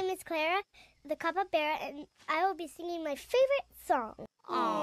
name is Clara, the capybara, and I will be singing my favorite song. Aww.